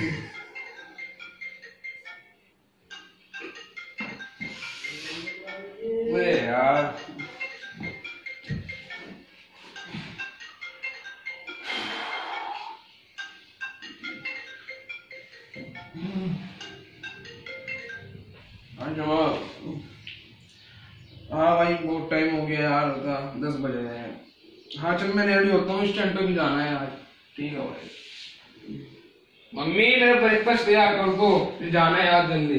Uh, हाँ, हाँ भाई, बहुत टाइम हो गया यार दस बजे हैं। हाँ चल, मैं रेडी होता हूँ, इस टेंटो भी जाना है यार। ठीक है भाई। मम्मी मेरे ब्रेकफास्ट तैयार कर दो जाना है आज जल्दी।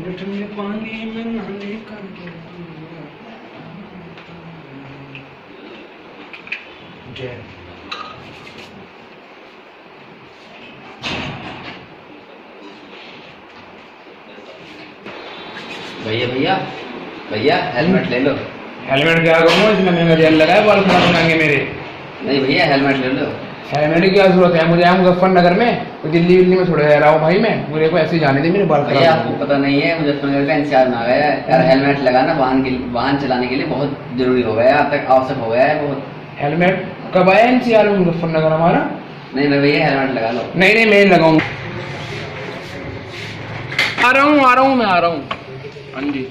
ठंडे पानी में नहाने का जय भैया भैया भैया हेलमेट ले लो। हेलमेट क्या करूँगा इसमें जेल लगा है बाल खराब बनाएँगे मेरे। नहीं भैया हेलमेट ले लो। हेलमेट की क्या ज़रूरत है? मुझे मुजफ्फरनगर में दिल्ली विल्ली में थोड़े रह रहा हूँ भाई मैं। मुझे को ऐसे जाने दे मेरे बाल खराब आपको पता नहीं है मुजफ्फरनगर का इंतज़ार में आ गया है। यार हेलमेट लगाना वाहन के वाहन चलाने के लिए बहुत ज़रूरी हो गया है। अब तक आवश्यक हो गया है बहुत। हेलमेट कब आया एनसीआर में मुजफ्फरनगर हमारा? नहीं मैं भैया हेलमेट लगा लो। नहीं नहीं मैं लगाऊँगा। आ रहा हूँ आ रहा हूँ मैं आ रहा हूँ। हाँ जी।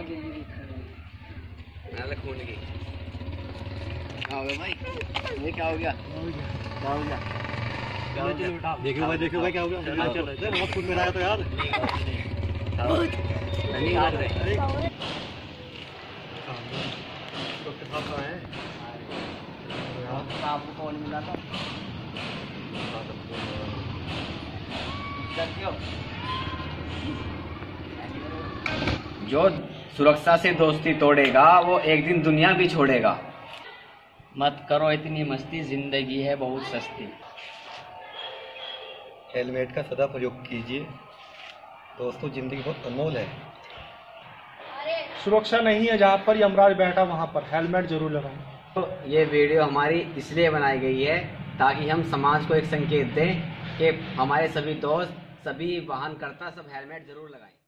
खून की क्या हो। गया भाई। ये क्या हो गया? क्या हो गया? देखो भाई देखो भाई क्या हो गया? चल रहा बहुत खून में आया तो यार। नहीं आ रहे डॉक्टर साहब कहाँ हैं? आपको कौन मिला था जो सुरक्षा से दोस्ती तोड़ेगा वो एक दिन दुनिया भी छोड़ेगा। मत करो इतनी मस्ती ज़िंदगी है बहुत सस्ती। हेलमेट का सदा प्रयोग कीजिए। दोस्तों ज़िंदगी बहुत अनमोल है। सुरक्षा नहीं है जहाँ पर यमराज बैठा वहाँ पर हेलमेट ज़रूर लगाएँ। तो ये वीडियो हमारी इसलिए बनाई गई है ताकि हम समाज को एक संकेत दें कि हमारे सभी दोस्त सभी वाहन करता सब हेलमेट ज़रूर लगाएँ।